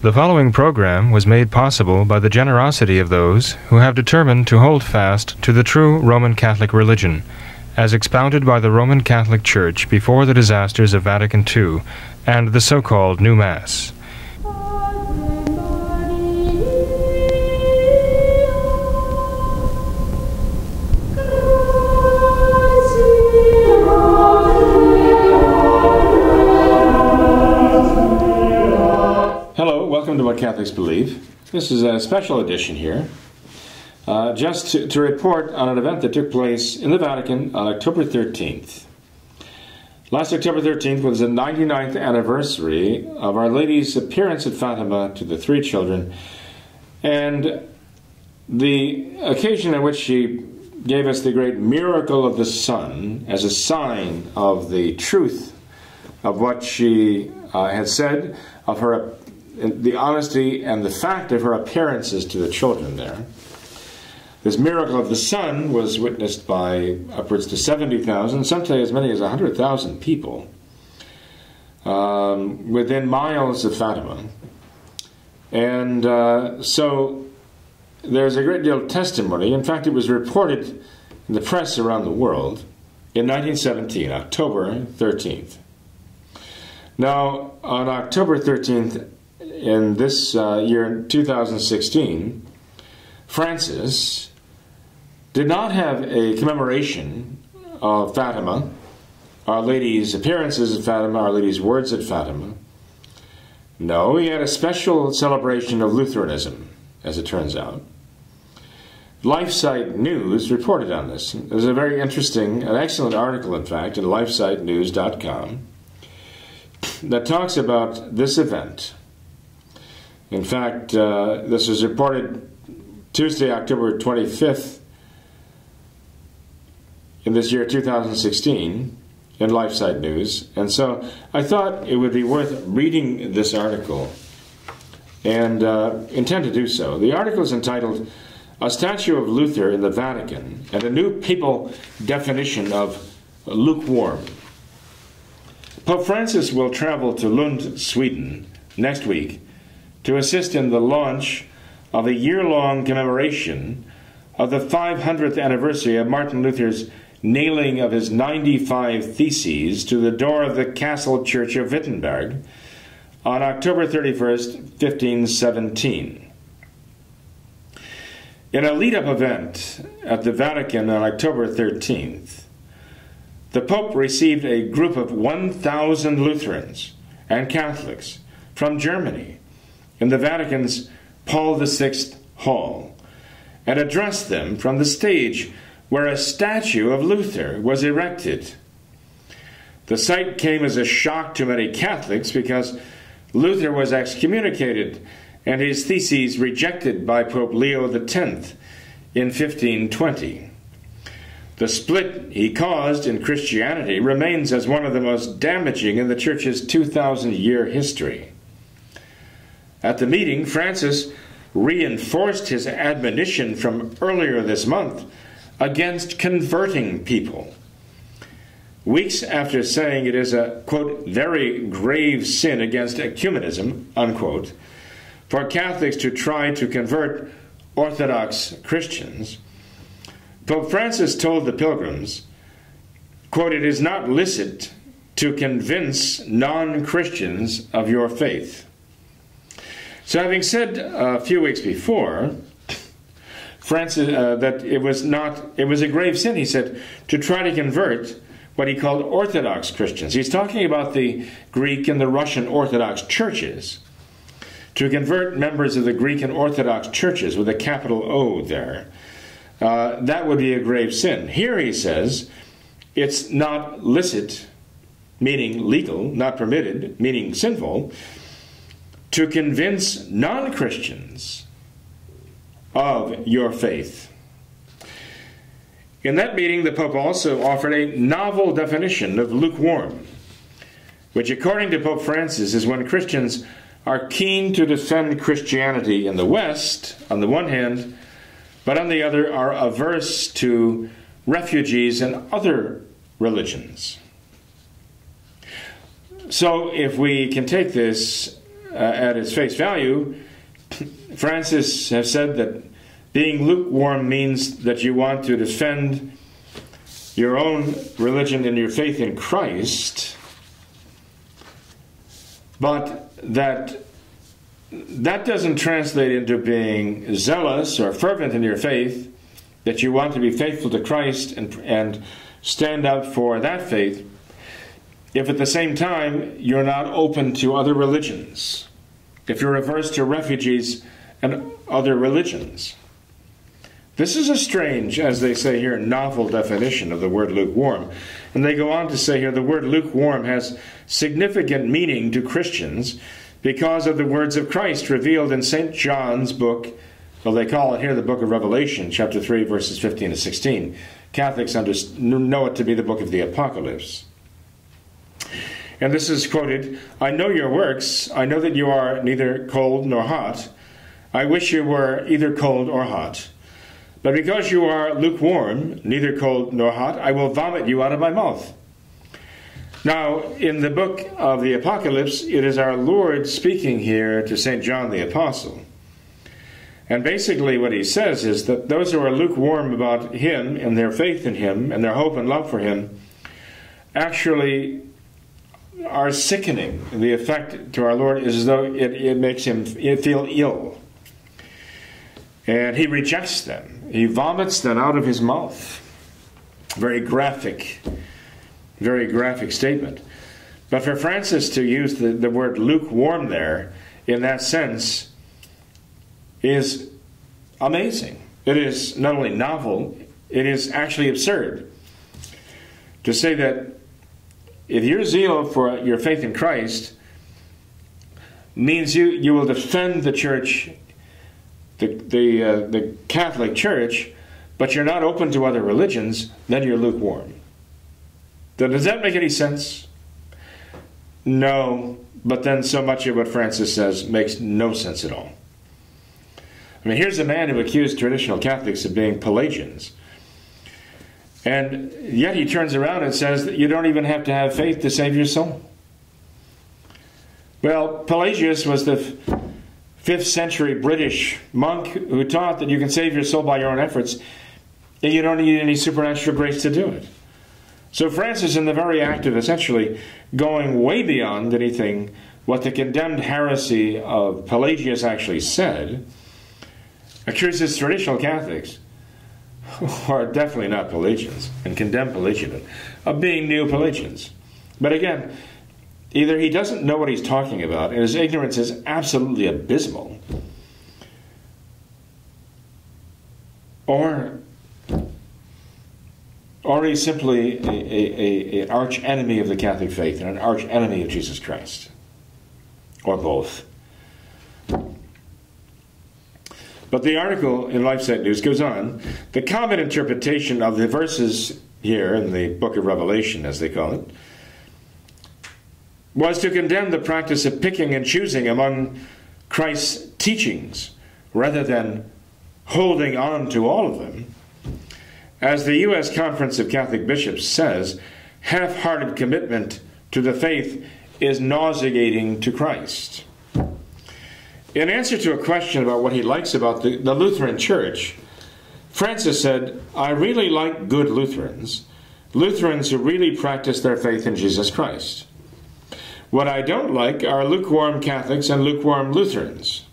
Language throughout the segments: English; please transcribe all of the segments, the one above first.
The following program was made possible by the generosity of those who have determined to hold fast to the true Roman Catholic religion, as expounded by the Roman Catholic Church before the disasters of Vatican II and the so called New Mass. What Catholics Believe. This is a special edition here, uh, just to, to report on an event that took place in the Vatican on October 13th. Last October 13th was the 99th anniversary of Our Lady's appearance at Fatima to the three children, and the occasion in which she gave us the great miracle of the sun as a sign of the truth of what she uh, had said, of her the honesty and the fact of her appearances to the children there. This miracle of the sun was witnessed by upwards to 70,000, some say as many as 100,000 people um, within miles of Fatima. And uh, so there's a great deal of testimony. In fact, it was reported in the press around the world in 1917, October 13th. Now, on October 13th, in this uh, year, 2016, Francis did not have a commemoration of Fatima, Our Lady's appearances at Fatima, Our Lady's words at Fatima. No, he had a special celebration of Lutheranism, as it turns out. LifeSite News reported on this. There's a very interesting, an excellent article, in fact, in lifesitenews.com that talks about this event in fact, uh, this was reported Tuesday, October 25th, in this year 2016, in LifeSite News. And so I thought it would be worth reading this article and uh, intend to do so. The article is entitled A Statue of Luther in the Vatican and a New Papal Definition of Lukewarm. Pope Francis will travel to Lund, Sweden next week to assist in the launch of a year long commemoration of the 500th anniversary of Martin Luther's nailing of his 95 Theses to the door of the Castle Church of Wittenberg on October 31st, 1517. In a lead up event at the Vatican on October 13th, the Pope received a group of 1,000 Lutherans and Catholics from Germany in the Vatican's Paul VI Hall and addressed them from the stage where a statue of Luther was erected. The sight came as a shock to many Catholics because Luther was excommunicated and his theses rejected by Pope Leo X in 1520. The split he caused in Christianity remains as one of the most damaging in the Church's 2,000 year history. At the meeting, Francis reinforced his admonition from earlier this month against converting people. Weeks after saying it is a, quote, very grave sin against ecumenism, unquote, for Catholics to try to convert Orthodox Christians, Pope Francis told the pilgrims, quote, it is not licit to convince non Christians of your faith. So, having said a few weeks before, Francis, uh, that it was not, it was a grave sin, he said, to try to convert what he called Orthodox Christians. He's talking about the Greek and the Russian Orthodox churches. To convert members of the Greek and Orthodox churches with a capital O there, uh, that would be a grave sin. Here he says it's not licit, meaning legal, not permitted, meaning sinful, to convince non Christians of your faith. In that meeting, the Pope also offered a novel definition of lukewarm, which, according to Pope Francis, is when Christians are keen to defend Christianity in the West, on the one hand, but on the other are averse to refugees and other religions. So, if we can take this uh, at its face value, Francis has said that being lukewarm means that you want to defend your own religion and your faith in Christ, but that that doesn't translate into being zealous or fervent in your faith, that you want to be faithful to Christ and, and stand up for that faith, if at the same time you're not open to other religions, if you're averse to refugees and other religions. This is a strange, as they say here, novel definition of the word lukewarm. And they go on to say here the word lukewarm has significant meaning to Christians because of the words of Christ revealed in St. John's book, well, they call it here the book of Revelation, chapter 3, verses 15 to 16. Catholics know it to be the book of the Apocalypse. And this is quoted I know your works. I know that you are neither cold nor hot. I wish you were either cold or hot. But because you are lukewarm, neither cold nor hot, I will vomit you out of my mouth. Now, in the book of the Apocalypse, it is our Lord speaking here to St. John the Apostle. And basically, what he says is that those who are lukewarm about him and their faith in him and their hope and love for him actually are sickening. The effect to our Lord is as though it, it makes him feel ill. And he rejects them. He vomits them out of his mouth. Very graphic, very graphic statement. But for Francis to use the, the word lukewarm there in that sense is amazing. It is not only novel, it is actually absurd. To say that if your zeal for your faith in Christ means you, you will defend the church the, the, uh, the Catholic Church, but you're not open to other religions, then you're lukewarm. Does that make any sense? No, but then so much of what Francis says makes no sense at all. I mean, here's a man who accused traditional Catholics of being Pelagians. And yet he turns around and says that you don't even have to have faith to save your soul. Well, Pelagius was the 5th century British monk who taught that you can save your soul by your own efforts and you don't need any supernatural grace to do it. So Francis, in the very act of essentially going way beyond anything what the condemned heresy of Pelagius actually said, accuses traditional Catholics, who are definitely not Pelagians and condemn Pelagianism, of being Neo-Pelagians. But again, Either he doesn't know what he's talking about, and his ignorance is absolutely abysmal, or, or he's simply a, an arch enemy of the Catholic faith and an arch enemy of Jesus Christ, or both. But the article in LifeSite News goes on. The common interpretation of the verses here in the book of Revelation, as they call it, was to condemn the practice of picking and choosing among Christ's teachings rather than holding on to all of them. As the U.S. Conference of Catholic Bishops says, half hearted commitment to the faith is nauseating to Christ. In answer to a question about what he likes about the, the Lutheran Church, Francis said, I really like good Lutherans, Lutherans who really practice their faith in Jesus Christ. What I don't like are lukewarm Catholics and lukewarm Lutherans.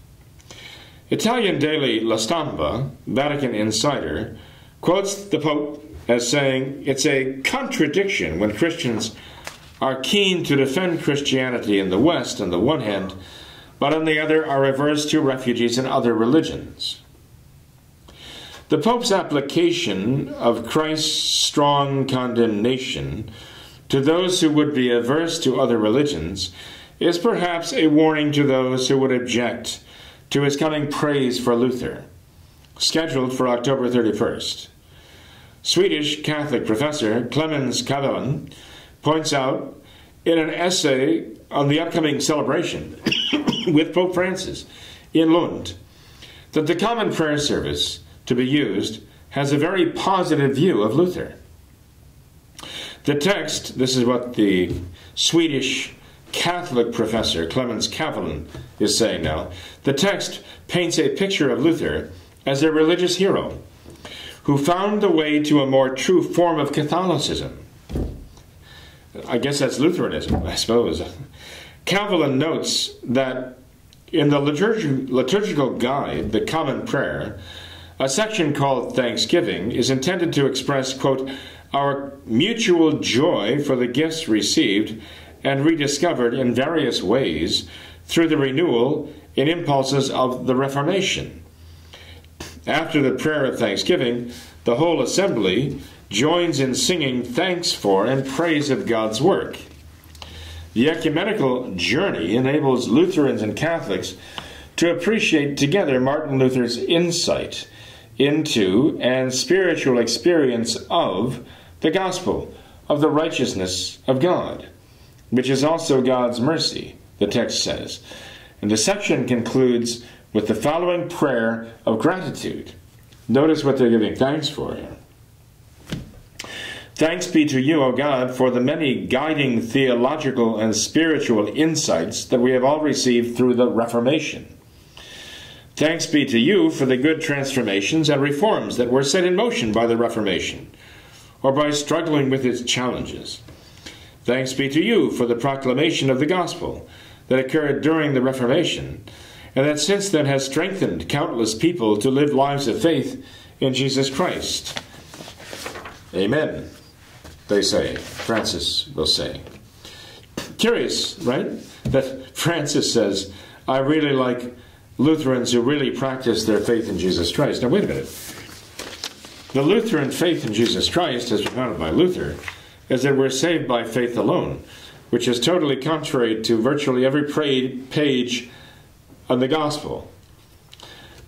Italian daily La Stampa, Vatican Insider, quotes the Pope as saying it's a contradiction when Christians are keen to defend Christianity in the West on the one hand, but on the other are averse to refugees and other religions. The Pope's application of Christ's strong condemnation to those who would be averse to other religions is perhaps a warning to those who would object to his coming praise for Luther, scheduled for October 31st. Swedish Catholic professor Clemens Cavallin points out in an essay on the upcoming celebration with Pope Francis in Lund that the common prayer service to be used has a very positive view of Luther. The text, this is what the Swedish Catholic professor Clemens Cavallin is saying now, the text paints a picture of Luther as a religious hero who found the way to a more true form of Catholicism. I guess that's Lutheranism, I suppose. Cavallin notes that in the liturg- liturgical guide, the Common Prayer, a section called Thanksgiving is intended to express, quote, our mutual joy for the gifts received and rediscovered in various ways through the renewal in impulses of the Reformation. After the prayer of thanksgiving, the whole assembly joins in singing thanks for and praise of God's work. The ecumenical journey enables Lutherans and Catholics to appreciate together Martin Luther's insight into and spiritual experience of the gospel, of the righteousness of God, which is also God's mercy, the text says. And the section concludes with the following prayer of gratitude. Notice what they're giving thanks for here. Thanks be to you, O God, for the many guiding theological and spiritual insights that we have all received through the Reformation. Thanks be to you for the good transformations and reforms that were set in motion by the Reformation, or by struggling with its challenges. Thanks be to you for the proclamation of the gospel that occurred during the Reformation, and that since then has strengthened countless people to live lives of faith in Jesus Christ. Amen they say. Francis will say. Curious, right? That Francis says, I really like Lutherans who really practice their faith in Jesus Christ. Now, wait a minute. The Lutheran faith in Jesus Christ, as founded by Luther, is that we're saved by faith alone, which is totally contrary to virtually every page of the gospel.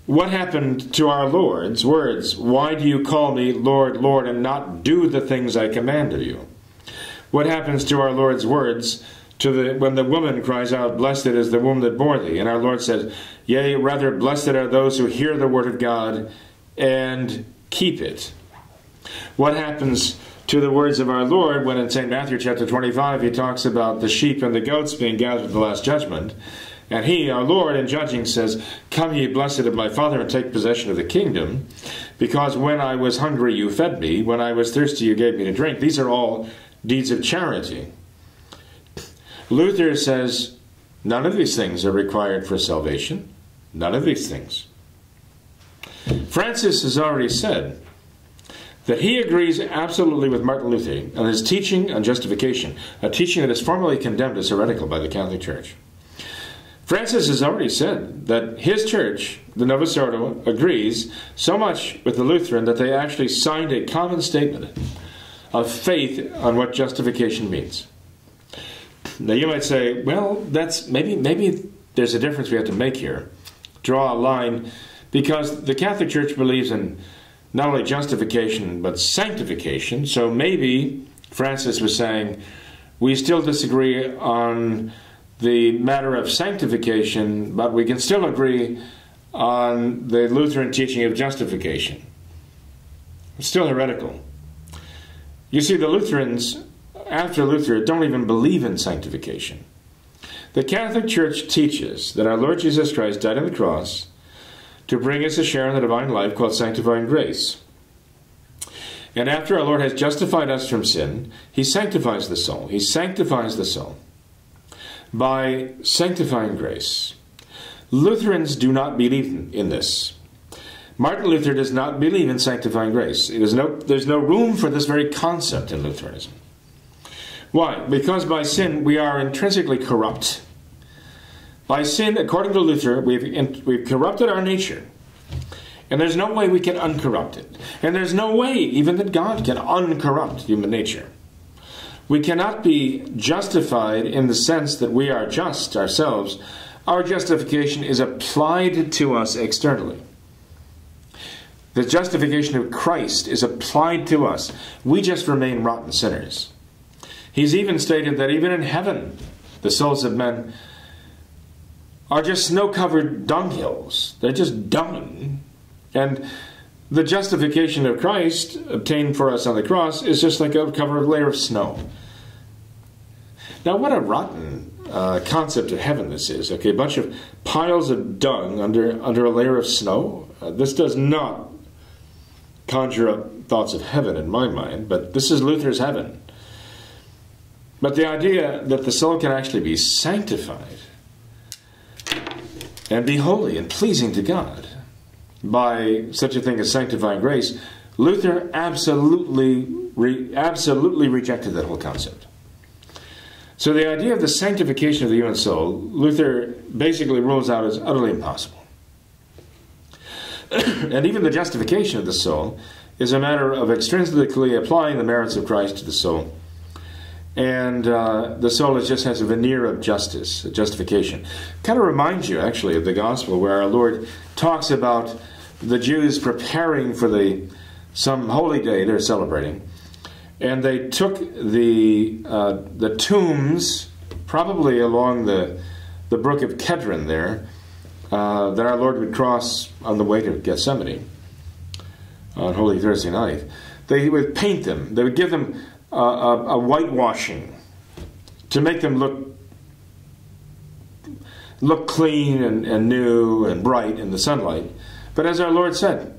What happened to our Lord's words? Why do you call me Lord, Lord, and not do the things I command of you? What happens to our Lord's words to the when the woman cries out, Blessed is the womb that bore thee? And our Lord says, Yea, rather blessed are those who hear the word of God and keep it. What happens to the words of our Lord when in St. Matthew chapter 25 he talks about the sheep and the goats being gathered at the last judgment? And he, our Lord, in judging, says, Come ye, blessed of my Father, and take possession of the kingdom, because when I was hungry, you fed me, when I was thirsty, you gave me to drink. These are all deeds of charity. Luther says, None of these things are required for salvation. None of these things. Francis has already said that he agrees absolutely with Martin Luther on his teaching on justification, a teaching that is formally condemned as heretical by the Catholic Church. Francis has already said that his church, the Novus Ordo, agrees so much with the Lutheran that they actually signed a common statement of faith on what justification means. Now you might say, well, that's maybe maybe there's a difference we have to make here. Draw a line because the Catholic Church believes in not only justification but sanctification. So maybe Francis was saying we still disagree on the matter of sanctification, but we can still agree on the Lutheran teaching of justification. It's still heretical. You see, the Lutherans, after Luther, don't even believe in sanctification. The Catholic Church teaches that our Lord Jesus Christ died on the cross to bring us a share in the divine life called sanctifying grace. And after our Lord has justified us from sin, He sanctifies the soul. He sanctifies the soul by sanctifying grace. Lutherans do not believe in this. Martin Luther does not believe in sanctifying grace. There's no, there's no room for this very concept in Lutheranism. Why? Because by sin we are intrinsically corrupt. By sin, according to Luther, we've, we've corrupted our nature. And there's no way we can uncorrupt it. And there's no way even that God can uncorrupt human nature. We cannot be justified in the sense that we are just ourselves. Our justification is applied to us externally. The justification of Christ is applied to us. We just remain rotten sinners. He's even stated that even in heaven, the souls of men are just snow covered dunghills. They're just dung. And the justification of Christ obtained for us on the cross is just like a cover of layer of snow. Now, what a rotten uh, concept of heaven this is. Okay, a bunch of piles of dung under under a layer of snow. Uh, this does not conjure up thoughts of heaven in my mind, but this is Luther's heaven. But the idea that the soul can actually be sanctified and be holy and pleasing to God by such a thing as sanctifying grace, Luther absolutely, re, absolutely rejected that whole concept. So the idea of the sanctification of the human soul, Luther basically rules out as utterly impossible. and even the justification of the soul is a matter of extrinsically applying the merits of Christ to the soul. And uh, the soul just has a veneer of justice, justification. Kind of reminds you, actually, of the gospel where our Lord talks about the Jews preparing for the some holy day they're celebrating, and they took the uh, the tombs, probably along the the brook of Kedron there, uh, that our Lord would cross on the way to Gethsemane on Holy Thursday night. They would paint them. They would give them a, a, a whitewashing to make them look look clean and, and new and bright in the sunlight. But as our Lord said,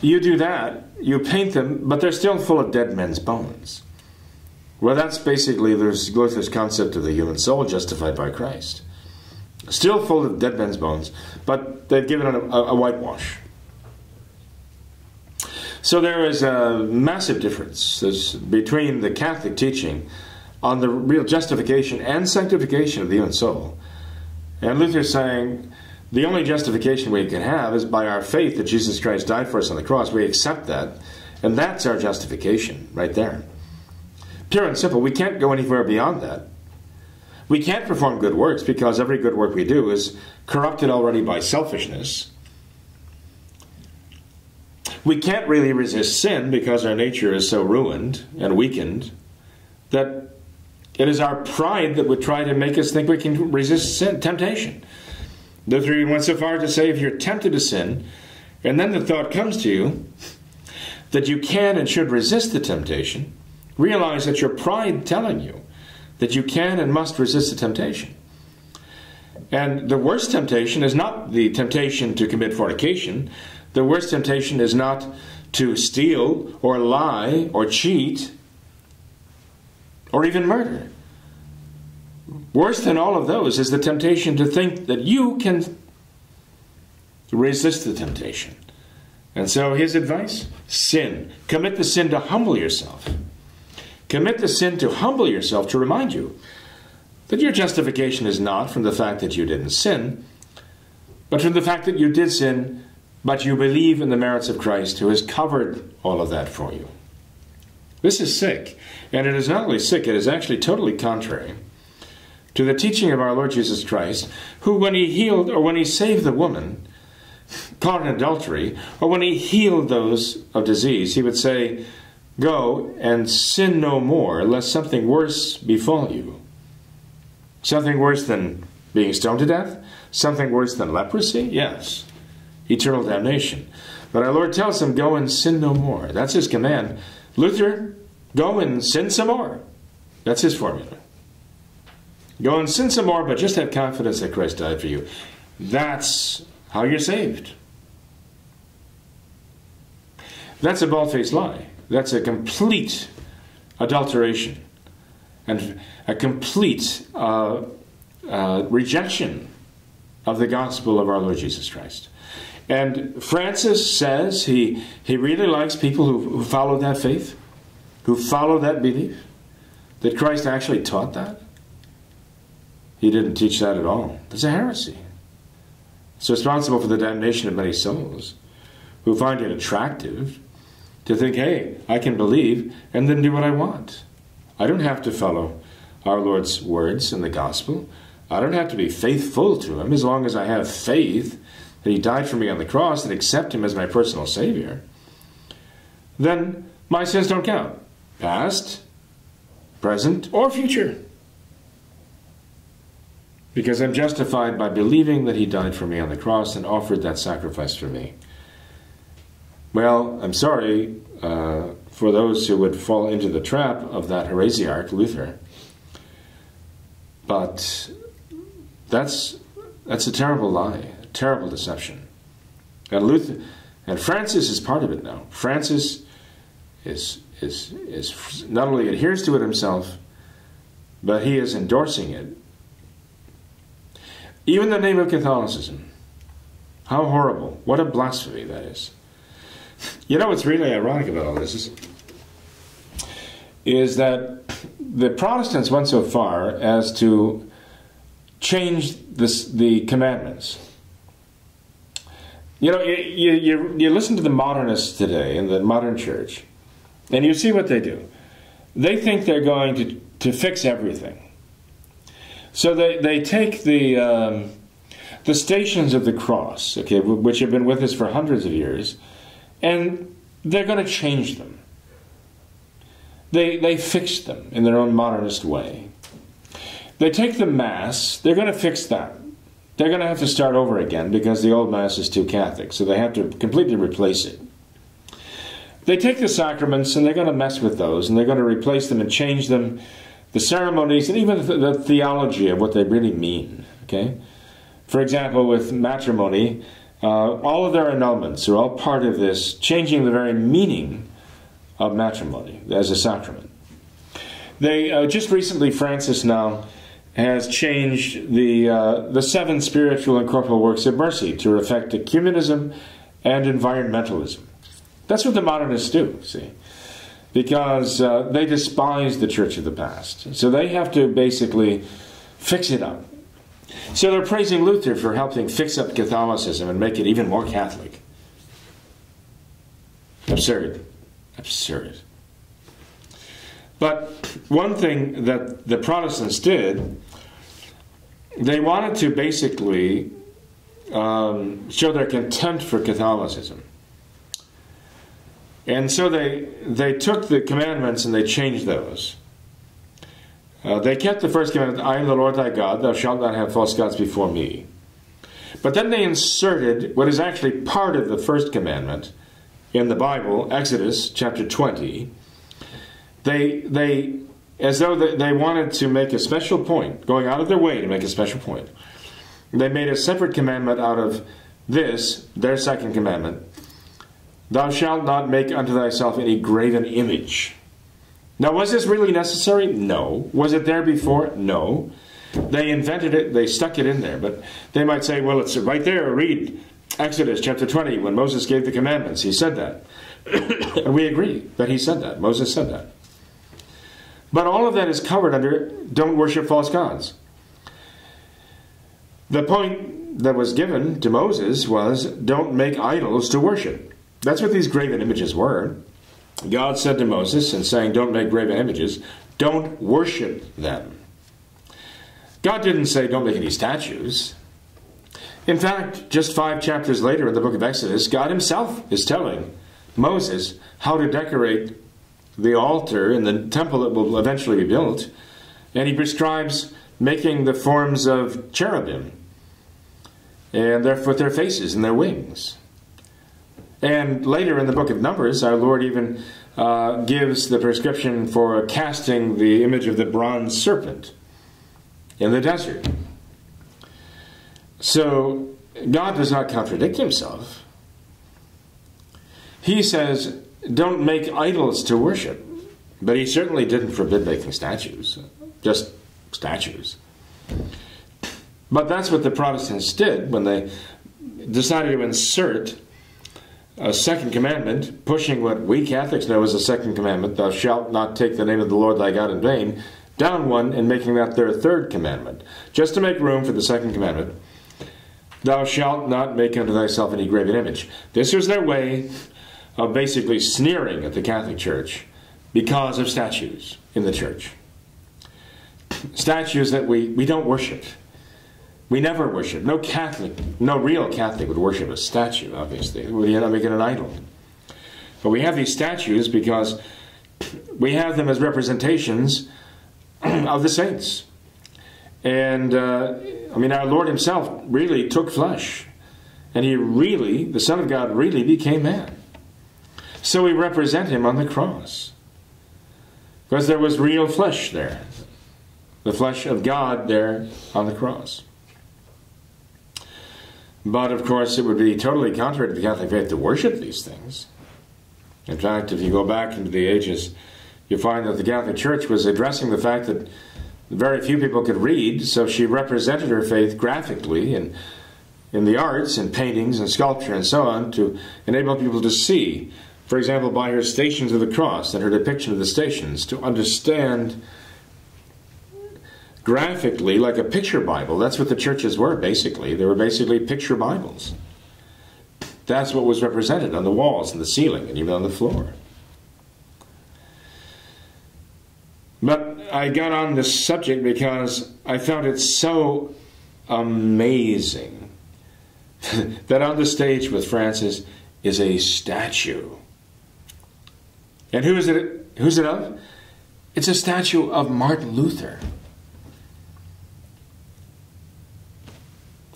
you do that, you paint them, but they're still full of dead men's bones. Well, that's basically there's Luther's concept of the human soul justified by Christ. Still full of dead men's bones, but they've given it a, a whitewash. So there is a massive difference between the Catholic teaching on the real justification and sanctification of the human soul. And Luther is saying the only justification we can have is by our faith that Jesus Christ died for us on the cross. We accept that, and that's our justification right there. Pure and simple. We can't go anywhere beyond that. We can't perform good works because every good work we do is corrupted already by selfishness we can't really resist sin because our nature is so ruined and weakened that it is our pride that would try to make us think we can resist sin, temptation. Luther even went so far to say if you're tempted to sin, and then the thought comes to you that you can and should resist the temptation, realize that your pride telling you that you can and must resist the temptation. And the worst temptation is not the temptation to commit fornication, the worst temptation is not to steal or lie or cheat or even murder. Worse than all of those is the temptation to think that you can resist the temptation. And so his advice sin. Commit the sin to humble yourself. Commit the sin to humble yourself to remind you that your justification is not from the fact that you didn't sin, but from the fact that you did sin but you believe in the merits of Christ who has covered all of that for you. This is sick, and it is not only sick, it is actually totally contrary to the teaching of our Lord Jesus Christ, who, when he healed or when he saved the woman caught in adultery, or when he healed those of disease, he would say, Go and sin no more, lest something worse befall you. Something worse than being stoned to death? Something worse than leprosy? Yes eternal damnation. But our Lord tells him, Go and sin no more. That's his command. Luther, go and sin some more. That's his formula. Go and sin some more, but just have confidence that Christ died for you. That's how you're saved. That's a bald faced lie. That's a complete adulteration and a complete uh, uh, rejection of the gospel of our Lord Jesus Christ. And Francis says he, he really likes people who, who follow that faith, who follow that belief, that Christ actually taught that. He didn't teach that at all. It's a heresy. It's responsible for the damnation of many souls who find it attractive to think, hey, I can believe and then do what I want. I don't have to follow our Lord's words in the gospel. I don't have to be faithful to Him as long as I have faith that he died for me on the cross and accept him as my personal Savior, then my sins don't count. Past, present, or future. Because I'm justified by believing that he died for me on the cross and offered that sacrifice for me. Well, I'm sorry uh, for those who would fall into the trap of that heresiarch, Luther. But that's that's a terrible lie, terrible deception. And Luther and Francis is part of it now. Francis is is is not only adheres to it himself, but he is endorsing it. Even the name of Catholicism. How horrible. What a blasphemy that is. You know what's really ironic about all this is, is that the Protestants went so far as to change this, the commandments. You know, you, you, you listen to the modernists today in the modern church, and you see what they do. They think they're going to, to fix everything. So they, they take the, um, the stations of the cross, okay, which have been with us for hundreds of years, and they're going to change them. They, they fix them in their own modernist way. They take the Mass, they're going to fix that. They're going to have to start over again because the old Mass is too Catholic, so they have to completely replace it. They take the sacraments and they're going to mess with those and they're going to replace them and change them, the ceremonies, and even the, the theology of what they really mean. Okay? For example, with matrimony, uh, all of their annulments are all part of this changing the very meaning of matrimony as a sacrament. They uh, just recently, Francis now has changed the uh, the seven spiritual and corporal works of mercy to reflect ecumenism and environmentalism. That's what the modernists do. See, because uh, they despise the church of the past, so they have to basically fix it up. So they're praising Luther for helping fix up Catholicism and make it even more Catholic. Absurd absurd. But one thing that the Protestants did, they wanted to basically um, show their contempt for Catholicism. And so they, they took the commandments and they changed those. Uh, they kept the first commandment, I am the Lord thy God, thou shalt not have false gods before me. But then they inserted what is actually part of the first commandment, in the Bible, Exodus chapter 20, they, they as though they wanted to make a special point, going out of their way to make a special point. They made a separate commandment out of this, their second commandment Thou shalt not make unto thyself any graven image. Now, was this really necessary? No. Was it there before? No. They invented it, they stuck it in there. But they might say, well, it's right there, read Exodus chapter 20, when Moses gave the commandments, he said that. and we agree that he said that. Moses said that. But all of that is covered under don't worship false gods. The point that was given to Moses was don't make idols to worship. That's what these graven images were. God said to Moses, in saying, Don't make graven images, don't worship them. God didn't say, Don't make any statues. In fact, just five chapters later in the book of Exodus, God Himself is telling Moses how to decorate the altar in the temple that will eventually be built. And He prescribes making the forms of cherubim and their, with their faces and their wings. And later in the book of Numbers, our Lord even uh, gives the prescription for casting the image of the bronze serpent in the desert. So God does not contradict himself. He says, don't make idols to worship. But he certainly didn't forbid making statues, just statues. But that's what the Protestants did when they decided to insert a second commandment, pushing what we Catholics know as a second commandment, thou shalt not take the name of the Lord thy God in vain, down one and making that their third commandment, just to make room for the second commandment. Thou shalt not make unto thyself any graven image. This was their way of basically sneering at the Catholic Church because of statues in the church. Statues that we, we don't worship. We never worship. No Catholic, no real Catholic would worship a statue, obviously. We end up making an idol. But we have these statues because we have them as representations of the saints. And uh, I mean, our Lord Himself really took flesh. And He really, the Son of God, really became man. So we represent Him on the cross. Because there was real flesh there. the flesh of God there on the cross. But of course, it would be totally contrary to the Catholic faith to worship these things. In fact, if you go back into the ages, you find that the Catholic Church was addressing the fact that very few people could read, so she represented her faith graphically and in the arts, in paintings and sculpture and so on, to enable people to see. For example, by her Stations of the Cross and her depiction of the stations, to understand graphically like a picture Bible. That's what the churches were, basically. They were basically picture Bibles. That's what was represented on the walls and the ceiling and even on the floor. But I got on this subject because I found it so amazing that on the stage with Francis is a statue. And who is it? Who's it of? It's a statue of Martin Luther.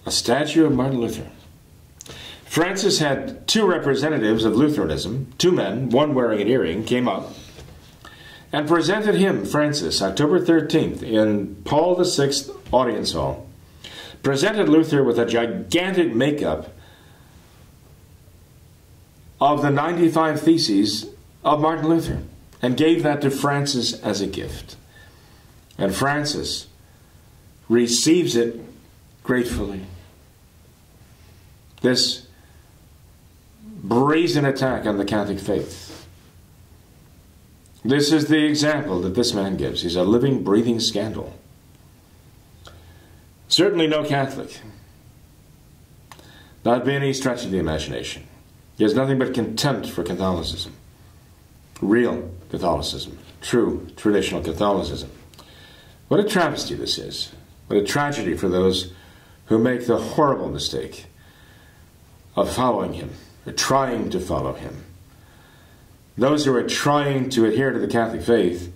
A statue of Martin Luther. Francis had two representatives of Lutheranism, two men, one wearing an earring, came up and presented him, Francis, October 13th, in Paul VI Audience Hall. Presented Luther with a gigantic makeup of the 95 Theses of Martin Luther and gave that to Francis as a gift. And Francis receives it gratefully. This brazen attack on the Catholic faith. This is the example that this man gives. He's a living, breathing scandal. Certainly no Catholic. Not by any stretch of the imagination. He has nothing but contempt for Catholicism. Real Catholicism. True traditional Catholicism. What a travesty this is. What a tragedy for those who make the horrible mistake of following him or trying to follow him. Those who are trying to adhere to the Catholic faith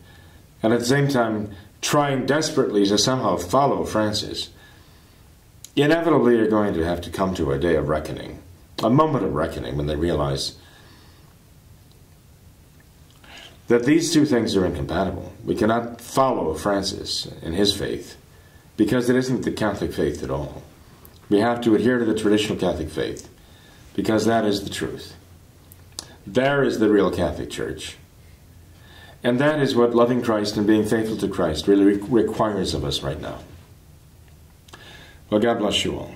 and at the same time trying desperately to somehow follow Francis inevitably are going to have to come to a day of reckoning, a moment of reckoning when they realize that these two things are incompatible. We cannot follow Francis in his faith because it isn't the Catholic faith at all. We have to adhere to the traditional Catholic faith because that is the truth. There is the real Catholic Church. And that is what loving Christ and being faithful to Christ really requires of us right now. Well, God bless you all.